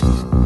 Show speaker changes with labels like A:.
A: Peace.